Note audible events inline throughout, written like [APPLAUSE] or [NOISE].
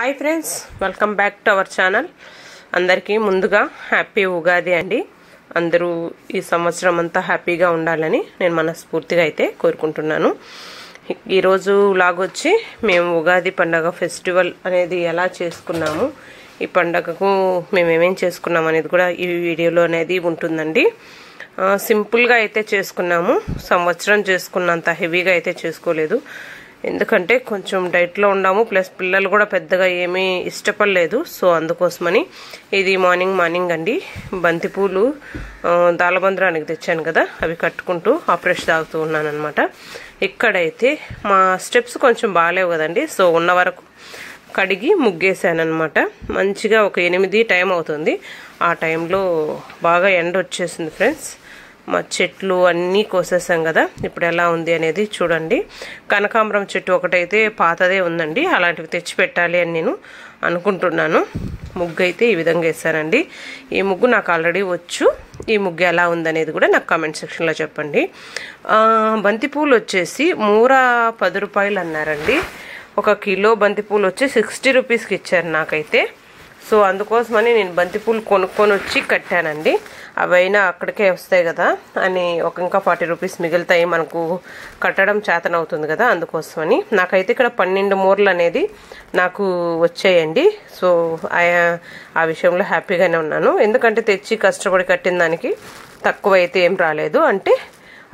Hi friends welcome back to our channel. అందరికీ ముందుగా happy Ugadi అండి. అందరూ ఈ సంవత్సరం అంతా హ్యాపీగా ఉండాలని నేను మనస్ఫూర్తిగా అయితే కోరుకుంటున్నాను. ఈరోజు లాగొచ్చి మేము ఉగాది పండగ ఫెస్టివల్ అనేది ఎలా చేసుకున్నాము ఈ పండగకు మేము ఏమేం చేసుకున్నాం అనేది కూడా ఈ వీడియోలో అనేది ఉంటుందండి. సింపుల్గా అయితే చేసుకున్నాము. సంవత్సరం చేసుకున్నంత హెవీగా అయితే చేసుకోలేదు. ఎందుకంటే కొంచెం డైట్లో ఉన్నాము ప్లస్ పిల్లలు కూడా పెద్దగా ఏమీ ఇష్టపడలేదు. సో అందుకోసమని ఇది మార్నింగ్ మార్నింగ్ అండి. బంతిపూలు దాలబంద్రానికి తెచ్చాను కదా అవి కట్టుకుంటూ ఆ ఫ్రెష్ తాగుతూ ఉన్నానమాట ఇక్కడైతే మా స్టెప్స్ కొంచెం బాగాలేవు కదండి. సో ఉన్న వరకు కడిగి ముగ్గేసాను అనమాట మంచిగా ఒక ఎనిమిది టైం అవుతుంది. ఆ టైంలో బాగా ఎండ వచ్చేసింది ఫ్రెండ్స్ మా చెట్లు అన్నీ కోసేసాం కదా. ఇప్పుడు ఎలా ఉంది అనేది చూడండి. కనకాంబరం చెట్టు ఒకటైతే పాతదే ఉందండి. అలాంటివి తెచ్చి పెట్టాలి అని నేను అనుకుంటున్నాను. ముగ్గు అయితే ఈ విధంగా వేసానండి. ఈ ముగ్గు నాకు ఆల్రెడీ వచ్చు. ఈ ముగ్గు ఎలా ఉందనేది కూడా నాకు కామెంట్ సెక్షన్లో చెప్పండి. బంతిపూలు వచ్చేసి మూర పది రూపాయలు అన్నారండి. ఒక కిలో బంతిపూలు వచ్చి సిక్స్టీ రూపీస్కి ఇచ్చారు నాకైతే. సో అందుకోసమని నేను బంతిపూలు కొనుక్కొని వచ్చి కట్టానండి. అవైనా అక్కడికే వస్తాయి కదా అని ఒక ఇంకా ఫార్టీ రూపీస్ మిగులుతాయి మనకు కట్టడం చేతనవుతుంది కదా అందుకోసమని. నాకైతే ఇక్కడ పన్నెండు మూరలు అనేది నాకు వచ్చాయండి. సో ఆ- ఆ విషయంలో హ్యాపీగానే ఉన్నాను. ఎందుకంటే తెచ్చి కష్టపడి కట్టిన దానికి తక్కువ అయితే ఏం రాలేదు. అంటే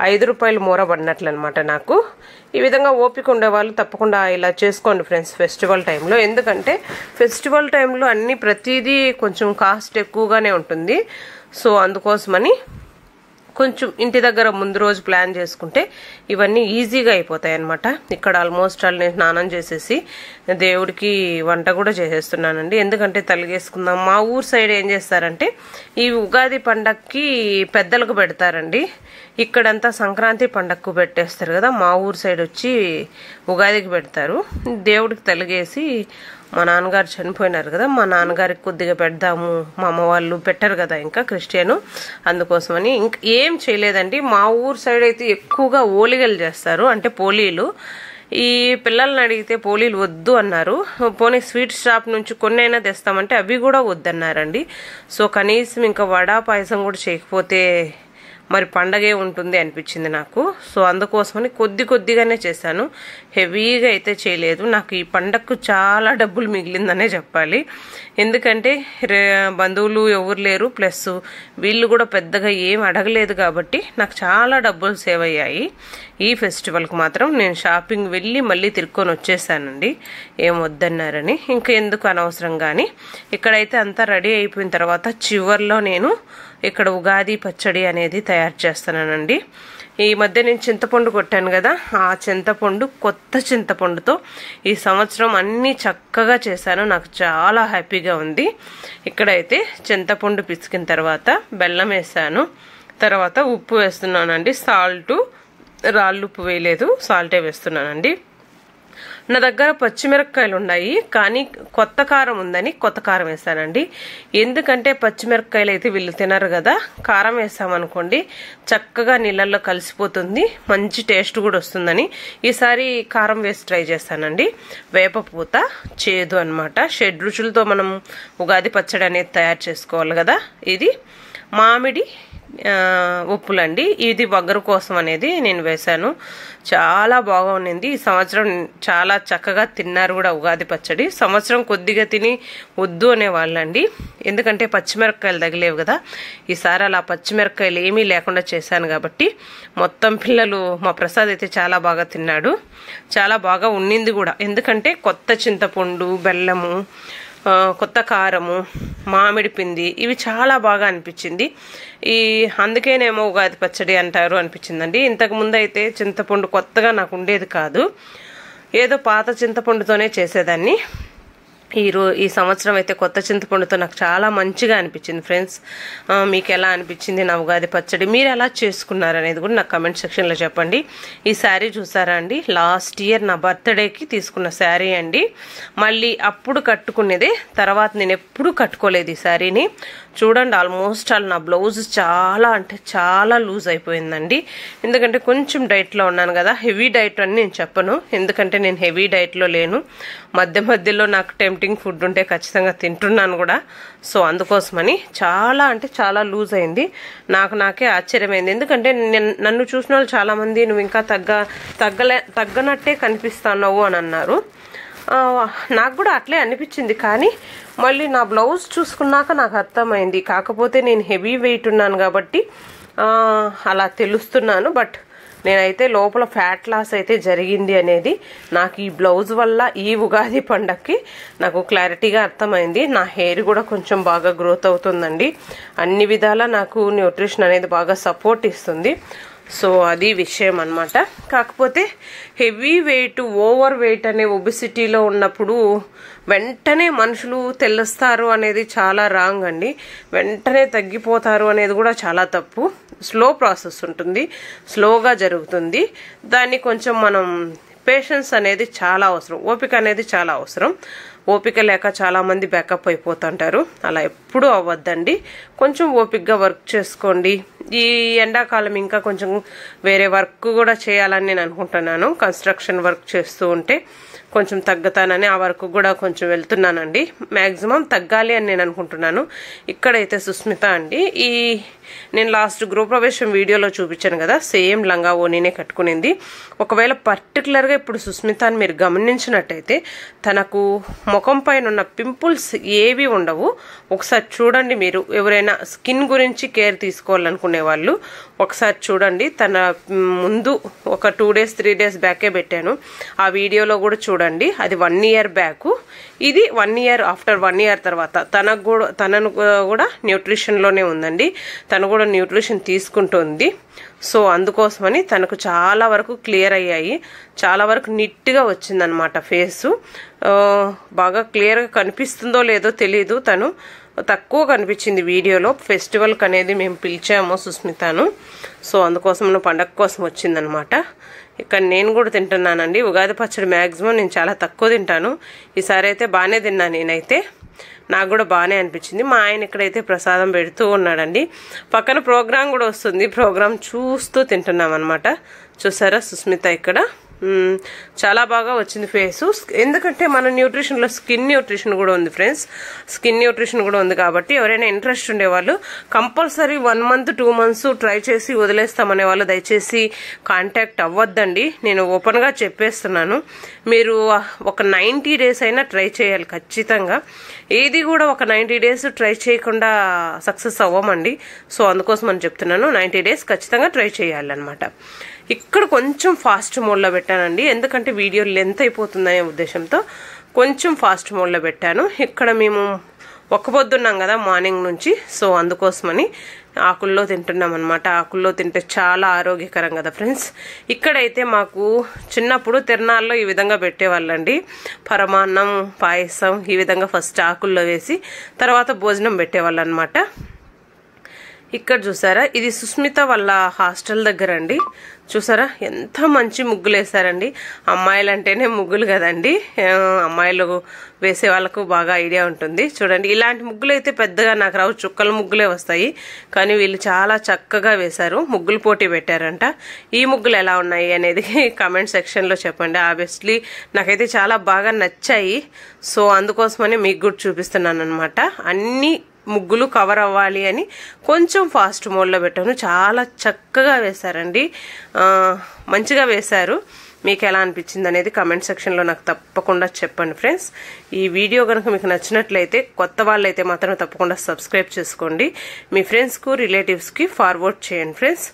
ఐదు రూపాయలు మూర పడినట్లు అనమాట నాకు. ఈ విధంగా ఓపిక ఉండేవాళ్ళు తప్పకుండా ఇలా చేసుకోండి ఫ్రెండ్స్ ఫెస్టివల్ టైంలో. ఎందుకంటే ఫెస్టివల్ టైంలో అన్ని ప్రతిదీ కొంచెం కాస్ట్ ఎక్కువగానే ఉంటుంది. సో అందుకోసమని కొంచెం ఇంటి దగ్గర ముందు రోజు ప్లాన్ చేసుకుంటే ఇవన్నీ ఈజీగా అయిపోతాయి అనమాట ఇక్కడ ఆల్మోస్ట్ ఆల్ నేను స్నానం చేసేసి దేవుడికి వంట కూడా చేసేస్తున్నానండి. ఎందుకంటే తలిగేసుకుందాం. మా ఊరు సైడ్ ఏం చేస్తారంటే ఈ ఉగాది పండక్కి పెద్దలకు పెడతారండి. ఇక్కడంతా సంక్రాంతి పండగకు పెట్టేస్తారు కదా మా ఊరు సైడ్ వచ్చి ఉగాదికి పెడతారు. దేవుడికి తలిగేసి మా నాన్నగారు చనిపోయినారు కదా మా నాన్నగారికి కొద్దిగా పెడదాము మా అమ్మ వాళ్ళు పెట్టరు కదా ఇంకా క్రిస్టియను. అందుకోసమని ఇంక ఏం చేయలేదండి. మా ఊరు సైడ్ అయితే ఎక్కువగా ఓలిగలు చేస్తారు అంటే పోలీలు. ఈ పిల్లల్ని అడిగితే పోలీలు వద్దు అన్నారు. పోనీ స్వీట్ షాప్ నుంచి కొన్నైనా తెస్తామంటే అవి కూడా వద్దన్నారండి. సో కనీసం ఇంకా వడా పాయసం కూడా చేయకపోతే మరి పండగే ఉంటుంది అనిపించింది నాకు. సో అందుకోసమని కొద్ది కొద్దిగానే చేశాను. హెవీగా అయితే చేయలేదు. నాకు ఈ పండగకు చాలా డబ్బులు మిగిలిందనే చెప్పాలి. ఎందుకంటే రే బంధువులు ఎవరు లేరు. ప్లస్ వీళ్ళు కూడా పెద్దగా ఏం అడగలేదు కాబట్టి నాకు చాలా డబ్బులు సేవ్ అయ్యాయి. ఈ ఫెస్టివల్కి మాత్రం నేను షాపింగ్ వెళ్ళి మళ్ళీ తిరుక్కొని వచ్చేసానండి. ఏం వద్దన్నారని. ఇంకా ఎందుకు అనవసరం కానీ ఇక్కడైతే అంతా రెడీ అయిపోయిన తర్వాత చివర్లో నేను ఇక్కడ ఉగాది పచ్చడి అనేది తయారు చేస్తున్నానండి. ఈ మధ్య నేను చింతపండు కొట్టాను కదా ఆ చింతపండు కొత్త చింతపండుతో ఈ సంవత్సరం అన్నీ చక్కగా చేశాను. నాకు చాలా హ్యాపీగా ఉంది. ఇక్కడైతే చింతపండు పిసికిన తర్వాత బెల్లం వేసాను. తర్వాత ఉప్పు వేస్తున్నానండి. సాల్టు రాళ్ళు ఉప్పు వేయలేదు. సాల్టే వేస్తున్నానండి. నా దగ్గర పచ్చిమిరపకాయలు ఉన్నాయి కానీ కొత్త కారం ఉందని కొత్త కారం వేసానండి ఎందుకంటే పచ్చిమిరపకాయలు అయితే వీళ్ళు తినరు కదా కారం వేసామనుకోండి చక్కగా నీళ్ళల్లో కలిసిపోతుంది మంచి టేస్ట్ కూడా వస్తుందని. ఈసారి కారం వేసి ట్రై చేస్తానండి వేపపూత చేదు అనమాట షెడ్ రుచులతో మనం ఉగాది పచ్చడి అనేది తయారు చేసుకోవాలి కదా ఇది. మామిడి ఉప్పులండి. ఇది బగ్గర కోసం అనేది నేను వేశాను. చాలా బాగా ఉన్నింది ఈ సంవత్సరం చాలా చక్కగా తిన్నారు కూడా ఉగాది పచ్చడి. సంవత్సరం కొద్దిగా తిని వద్దు అనేవాళ్ళండి. ఎందుకంటే పచ్చిమిరపకాయలు తగిలేవు కదా. ఈసారి అలా పచ్చిమిరపకాయలు ఏమీ లేకుండా చేశాను కాబట్టి మొత్తం పిల్లలు మా ప్రసాద్ అయితే చాలా బాగా తిన్నాడు. చాలా బాగా ఉన్నింది కూడా. ఎందుకంటే కొత్త చింతపండు బెల్లము కొత్త కారము మామిడి పిండి ఇవి చాలా బాగా అనిపించింది. ఈ అందుకేనేమో ఉగాది పచ్చడి అంటారు అనిపించిందండి. ఇంతకు ముందు అయితే చింతపండు కొత్తగా నాకు ఉండేది కాదు. ఏదో పాత చింతపండుతోనే చేసేదాన్ని. ఈరో ఈ సంవత్సరం అయితే కొత్త చింతపండుతో నాకు చాలా మంచిగా అనిపించింది ఫ్రెండ్స్. మీకు ఎలా అనిపించింది నా ఉగాది పచ్చడి? మీరు ఎలా చేసుకున్నారు అనేది కూడా నాకు కమెంట్ సెక్షన్లో చెప్పండి. ఈ శారీ చూసారా అండి? లాస్ట్ ఇయర్ నా బర్త్డేకి తీసుకున్న శారీ అండి. మళ్ళీ అప్పుడు కట్టుకునేదే తర్వాత నేను ఎప్పుడూ కట్టుకోలేదు ఈ శారీని. చూడండి ఆల్మోస్ట్ ఆల్ నా బ్లౌజ్ చాలా అంటే చాలా లూజ్ అయిపోయిందండి. ఎందుకంటే కొంచెం డైట్లో ఉన్నాను కదా హెవీ డైట్ అని నేను చెప్పను. ఎందుకంటే నేను హెవీ డైట్లో లేను. మధ్య మధ్యలో నాకు టెంప్ టెంప్టింగ్ ఫుడ్ ఉంటే ఖచ్చితంగా తింటున్నాను కూడా. సో అందుకోసమని చాలా అంటే చాలా లూజ్ అయింది. నాకు నాకే ఆశ్చర్యమైంది. ఎందుకంటే నన్ను చూసిన వాళ్ళు చాలామంది నువ్వు ఇంకా తగ్గ తగ్గలే తగ్గనట్టే కనిపిస్తున్నావు అని అన్నారు. నాకు కూడా అట్లే అనిపించింది. కానీ మళ్ళీ నా బ్లౌజ్ చూసుకున్నాక నాకు అర్థమైంది. కాకపోతే నేను హెవీ వెయిట్ ఉన్నాను కాబట్టి అలా తెలుస్తున్నాను. బట్ నేనైతే లోపల ఫ్యాట్ లాస్ అయితే జరిగింది అనేది నాకు ఈ బ్లౌజ్ వల్ల ఈ ఉగాది పండక్కి నాకు క్లారిటీగా అర్థమైంది. నా హెయిర్ కూడా కొంచెం బాగా గ్రోత్ అవుతుందండి. అన్ని విధాలా నాకు న్యూట్రిషన్ అనేది బాగా సపోర్ట్ ఇస్తుంది. సో అది విషయం అనమాట కాకపోతే హెవీ వెయిట్ ఓవర్ వెయిట్ అనే ఒబిసిటీలో ఉన్నప్పుడు వెంటనే మనుషులు తెలుస్తారు అనేది చాలా రాంగ్ అండి. వెంటనే తగ్గిపోతారు అనేది కూడా చాలా తప్పు. స్లో ప్రాసెస్ ఉంటుంది స్లోగా జరుగుతుంది. దాన్ని కొంచెం మనం పేషెన్స్ అనేది చాలా అవసరం ఓపిక అనేది చాలా అవసరం. ఓపిక లేక చాలామంది బ్యాకప్ అయిపోతుంటారు. అలా ఎప్పుడూ అవ్వద్దండి. కొంచెం ఓపికగా వర్క్ చేసుకోండి. ఈ ఎండాకాలం ఇంకా కొంచెం వేరే వర్క్ కూడా చేయాలని నేను అనుకుంటున్నాను. కన్స్ట్రక్షన్ వర్క్ చేస్తూ ఉంటే కొంచెం తగ్గుతానని ఆ వర్క్ కూడా కొంచెం వెళ్తున్నానండి. మ్యాక్సిమం తగ్గాలి అని నేను అనుకుంటున్నాను. ఇక్కడైతే సుస్మిత అండి. ఈ నేను లాస్ట్ గృహప్రవేశం వీడియోలో చూపించాను కదా సేమ్ లంగా ఓనీనే కట్టుకునింది. ఒకవేళ పర్టికులర్గా ఇప్పుడు సుస్మితాని మీరు గమనించినట్టయితే తనకు ముఖం పైన ఉన్న పింపుల్స్ ఏవి ఉండవు. ఒకసారి చూడండి మీరు ఎవరైనా స్కిన్ గురించి కేర్ తీసుకోవాలనుకునే వాళ్ళు ఒకసారి చూడండి. తన ముందు ఒక టూ డేస్ త్రీ డేస్ బ్యాకే పెట్టాను. ఆ వీడియోలో కూడా చూడండి అది వన్ ఇయర్ బ్యాక్ ఇది one year after one year తర్వాత తనకు కూడా తనను కూడా న్యూట్రిషన్లోనే ఉందండి. తను కూడా న్యూట్రిషన్ తీసుకుంటుంది. సో అందుకోసమని తనకు చాలా వరకు క్లియర్ అయ్యాయి. చాలా వరకు నీట్గా వచ్చిందనమాట ఫేసు. బాగా క్లియర్గా కనిపిస్తుందో లేదో తెలీదు తను. తక్కువ కనిపించింది వీడియోలో. ఫెస్టివల్కి అనేది మేము పిలిచాము సుస్మితను. సో అందుకోసం పండగ కోసం వచ్చిందనమాట. ఇక్కడ నేను కూడా తింటున్నానండి. ఉగాది పచ్చడి మ్యాక్సిమం నేను చాలా తక్కువ తింటాను. ఈసారి అయితే బాగానే తిన్నాను నేనైతే. నాకు కూడా బాగానే అనిపించింది. మా ఆయన ఇక్కడైతే ప్రసాదం పెడుతూ ఉన్నాడండి. పక్కన ప్రోగ్రాం కూడా వస్తుంది. ప్రోగ్రాం చూస్తూ తింటున్నాం అనమాట చూసారా సుస్మిత ఇక్కడ? చాలా బాగా వచ్చింది ఫేస్. ఎందుకంటే మన న్యూట్రిషన్లో స్కిన్ న్యూట్రిషన్ కూడా ఉంది ఫ్రెండ్స్. స్కిన్ న్యూట్రిషన్ కూడా ఉంది కాబట్టి ఎవరైనా ఇంట్రెస్ట్ ఉండేవాళ్ళు compulsory one month two months try చేసి వదిలేస్తామనే వాళ్ళు దయచేసి కాంటాక్ట్ అవ్వద్దండి. నేను ఓపెన్గా చెప్పేస్తున్నాను. మీరు ఒక నైంటీ డేస్ అయినా ట్రై చేయాలి ఖచ్చితంగా. ఏది కూడా ఒక నైంటీ డేస్ ట్రై చేయకుండా సక్సెస్ అవ్వమండి. సో అందుకోసం అని చెప్తున్నాను. నైంటీ డేస్ ఖచ్చితంగా ట్రై చేయాలన్నమాట. ఇక్కడ కొంచెం ఫాస్ట్ మోడ్లో పెట్టానండి. ఎందుకంటే వీడియో లెంత్ అయిపోతుందనే ఉద్దేశంతో కొంచెం ఫాస్ట్ మోడ్లో పెట్టాను. ఇక్కడ మేము ఒక్క పొద్దున్నాం కదా మార్నింగ్ నుంచి. సో అందుకోసమని ఆకుల్లో తింటున్నాం అనమాట ఆకుల్లో తింటే చాలా ఆరోగ్యకరం కదా ఫ్రెండ్స్ ఇక్కడైతే మాకు చిన్నప్పుడు తిరణాల్లో ఈ విధంగా పెట్టేవాళ్ళండి. పరమాన్నం పాయసం ఈ విధంగా ఫస్ట్ ఆకుల్లో వేసి తర్వాత భోజనం పెట్టేవాళ్ళు అనమాట ఇక్కడ చూసారా? ఇది సుస్మిత వాళ్ళ హాస్టల్ దగ్గర అండి చూసారా? ఎంత మంచి ముగ్గులు వేసారండి అమ్మాయిలు అంటేనే ముగ్గులు కదండి. అమ్మాయిలు వేసే వాళ్ళకు బాగా ఐడియా ఉంటుంది. చూడండి ఇలాంటి ముగ్గులు అయితే పెద్దగా నాకు రావు. చుక్కల ముగ్గులే వస్తాయి. కానీ వీళ్ళు చాలా చక్కగా వేశారు. ముగ్గులు పోటీ పెట్టారంట. ఈ ముగ్గులు ఎలా ఉన్నాయి అనేది [LAUGHS] కామెంట్ సెక్షన్లో చెప్పండి. ఆబ్వియస్లీ నాకైతే చాలా బాగా నచ్చాయి. సో అందుకోసమని మీకు కూడా చూపిస్తున్నాను అనమాట అన్నీ ముగ్గులు కవర్ అవ్వాలి అని కొంచెం ఫాస్ట్ మోడ్లో పెట్టాను. చాలా చక్కగా వేశారండి. మంచిగా వేశారు. మీకు ఎలా అనిపించింది అనేది కమెంట్ సెక్షన్లో నాకు తప్పకుండా చెప్పండి ఫ్రెండ్స్ ఈ వీడియో కనుక మీకు నచ్చినట్లయితే కొత్త వాళ్ళైతే మాత్రం తప్పకుండా సబ్స్క్రైబ్ చేసుకోండి. మీ ఫ్రెండ్స్కు రిలేటివ్స్కి ఫార్వర్డ్ చేయండి ఫ్రెండ్స్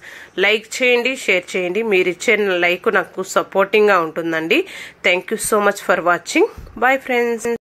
లైక్ చేయండి షేర్ చేయండి. మీరు ఇచ్చే లైక్ నాకు సపోర్టింగ్గా ఉంటుందండి. Thank you so much for watching bye friends